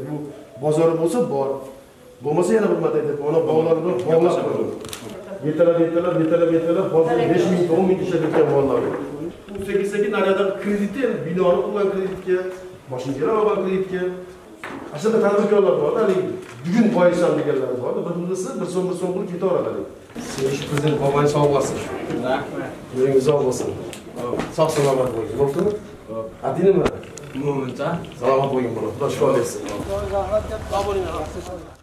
bu bozori bo'lsa bor. Bo'lmasa yana bir marta aytyapman mana bog'lar bilan bog'lab qo'ydim yetalab yetalab yetalab yetalab hozir besh mingta o'n mingta ishlatayotgan bolalar u sekin sekin naryoqdagi kreditni endi binoni qurgan kreditga mashinalar olgan kreditga. Ana shunaqa tadbirkorlar borda haligi bugun boyisam deganlar borda. Bir birisi bir so'm bir so'm qilib ketaveradi haligi. Sevish prezident boboning sog' bo'lsin. Rahmat. Yo'lingiz sog' bo'lsin. Sog' salomat bo'ling bo'ptimi? Ati nima mo'minjon salomat bo'ling bola xudo shifo bersin 까버리면